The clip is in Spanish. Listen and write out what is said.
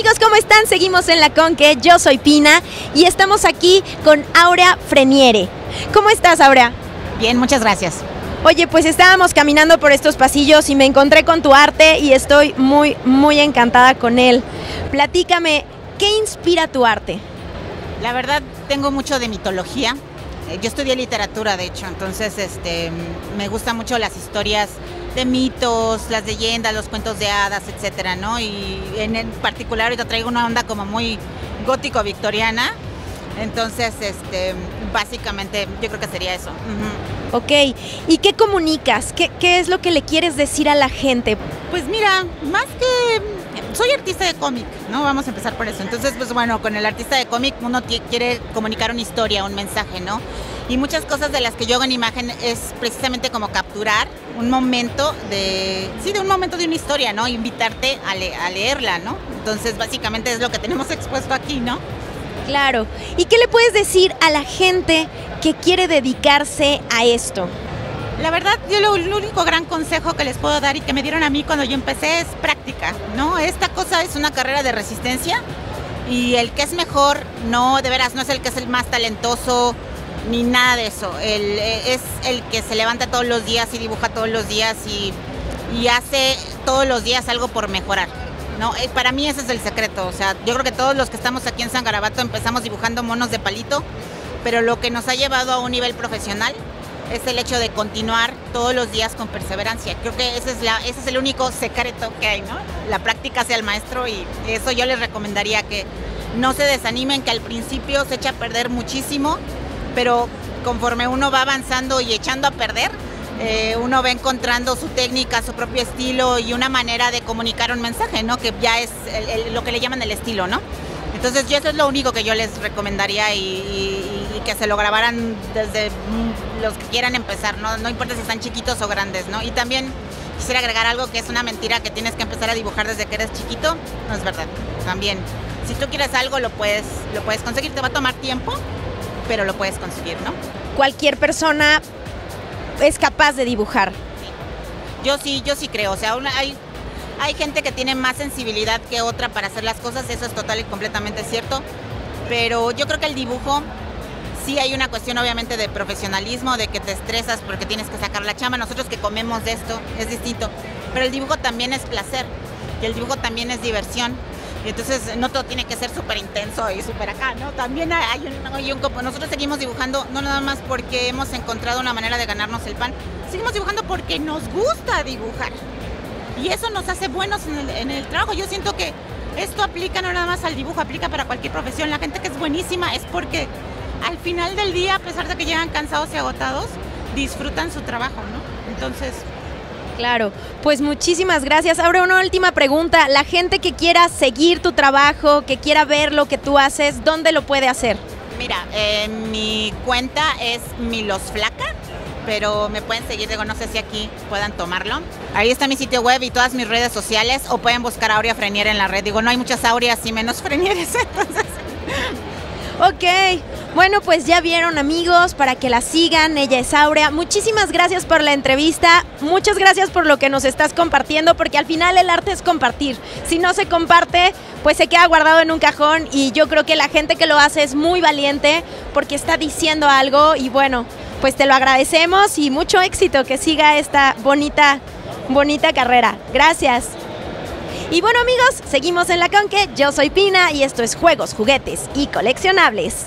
están? Seguimos en la Conque, yo soy Pina y estamos aquí con Aurea Freniere. ¿Cómo estás, Aurea? Bien, muchas gracias. Oye, pues estábamos caminando por estos pasillos y me encontré con tu arte y estoy muy, muy encantada con él. Platícame, ¿qué inspira tu arte? La verdad, tengo mucho de mitología. Eh, Yo estudié literatura, de hecho, entonces este, me gustan mucho las historias de mitos, las leyendas, los cuentos de hadas, etcétera, ¿no? Y en particular ahorita traigo una onda como muy gótico-victoriana. Entonces, este, básicamente, yo creo que sería eso. Ujú. Ok, ¿y qué comunicas? ¿Qué, qué es lo que le quieres decir a la gente? Pues mira, más que soy artista de cómic, ¿no? Vamos a empezar por eso. Entonces, pues bueno, con el artista de cómic uno quiere comunicar una historia, un mensaje, ¿no? Y muchas cosas de las que yo hago en imagen es precisamente como capturar un momento de, sí, de un momento de una historia, ¿no? Invitarte a, le- a leerla, ¿no? Entonces, básicamente es lo que tenemos expuesto aquí, ¿no? Claro. ¿Y qué le puedes decir a la gente que quiere dedicarse a esto? La verdad, yo lo, el único gran consejo que les puedo dar y que me dieron a mí cuando yo empecé es práctica, ¿no? Esta cosa es una carrera de resistencia y el que es mejor, no, de veras, no es el que es el más talentoso ni nada de eso. El, eh, es el que se levanta todos los días y dibuja todos los días y, y hace todos los días algo por mejorar. No, Eh, para mí ese es el secreto. O sea, yo creo que todos los que estamos aquí en San Garabato empezamos dibujando monos de palito, pero lo que nos ha llevado a un nivel profesional es el hecho de continuar todos los días con perseverancia. Creo que ese es, la, ese es el único secreto que hay, ¿no? La práctica hacia el maestro y eso yo les recomendaría que no se desanimen, que al principio se echa a perder muchísimo, pero conforme uno va avanzando y echando a perder, eh, uno va encontrando su técnica, su propio estilo y una manera de comunicar un mensaje, ¿no? Que ya es el- el- lo que le llaman el estilo, ¿no? Entonces yo eso es lo único que yo les recomendaría y, y- y que se lo grabaran desde mm, los que quieran empezar, ¿no? No importa si están chiquitos o grandes, ¿no? Y también quisiera agregar algo que es una mentira que tienes que empezar a dibujar desde que eres chiquito, no es verdad. También, si tú quieres algo lo puedes, lo puedes conseguir, te va a tomar tiempo, pero lo puedes conseguir, ¿no? Cualquier persona es capaz de dibujar. Yo sí, yo sí creo. O sea, una- hay, hay gente que tiene más sensibilidad que otra para hacer las cosas, eso es total y completamente cierto. Pero yo creo que el dibujo sí hay una cuestión obviamente de profesionalismo, de que te estresas porque tienes que sacar la chamba. Nosotros que comemos de esto es distinto. Pero el dibujo también es placer y el dibujo también es diversión. Y entonces no todo tiene que ser súper intenso y súper acá, ¿no? También hay un, hay Nosotros seguimos dibujando, no nada más porque hemos encontrado una manera de ganarnos el pan, seguimos dibujando porque nos gusta dibujar. Y eso nos hace buenos en el, en el trabajo. Yo siento que esto aplica no nada más al dibujo, aplica para cualquier profesión. La gente que es buenísima es porque al final del día, a pesar de que llegan cansados y agotados, disfrutan su trabajo, ¿no? Entonces, Claro, pues muchísimas gracias. Ahora una última pregunta. La gente que quiera seguir tu trabajo, que quiera ver lo que tú haces, ¿dónde lo puede hacer? mira, eh, mi cuenta es Milosflaca, pero me pueden seguir, digo, no sé si aquí puedan tomarlo. Ahí está mi sitio web y todas mis redes sociales, o pueden buscar Aurea Frenier en la red. Digo, no hay muchas Aureas y menos Frenieres, entonces... Ok, bueno pues ya vieron amigos para que la sigan, ella es Aurea. Muchísimas gracias por la entrevista, muchas gracias por lo que nos estás compartiendo, porque al final el arte es compartir. Si no se comparte, pues se queda guardado en un cajón y yo creo que la gente que lo hace es muy valiente porque está diciendo algo y bueno, pues te lo agradecemos y mucho éxito que siga esta bonita, bonita carrera. Gracias. Y bueno amigos, seguimos en la Conque, yo soy Pina y esto es Juegos, Juguetes y Coleccionables.